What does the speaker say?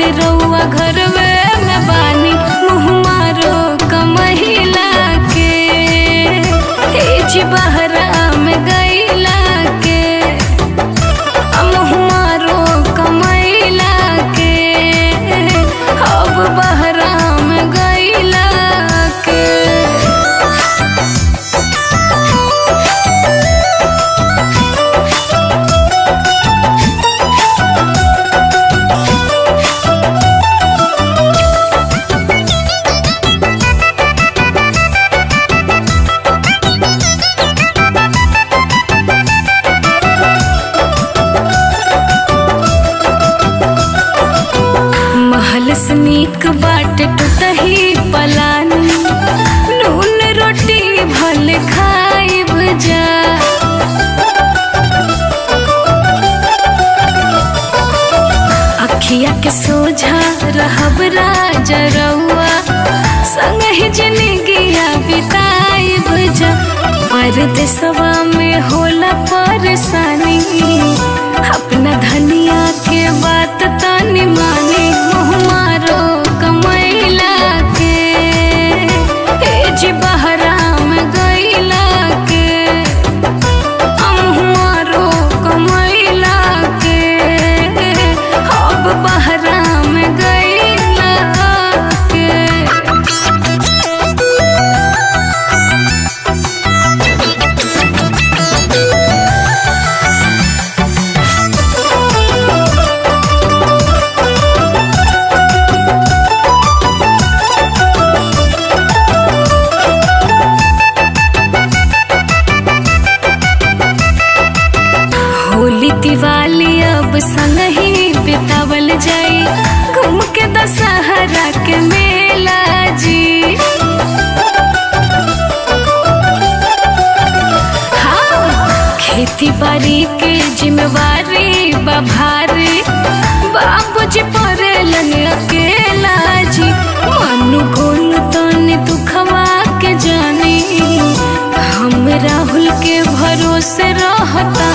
रहुआ घर में निक बाट टूटही पलानी। नून रोटी भल खाइब जा। अखिया के सोझा रहब राजा रउआ संग ही जिंदगिया बिताइब जा। परदेसवा में होला परेशानी अपना धनिया के बात तानी मानी सब संग ही बितावल जाई। घूम के दशहरा के मेला जी। हाँ, खेती बाड़ी के जिम्मेवारी बभारी। बाबू जी परे लगे अकेला जी। मनु गुन तने तू खवा के जानी। हम राहुल के भरोसे रहता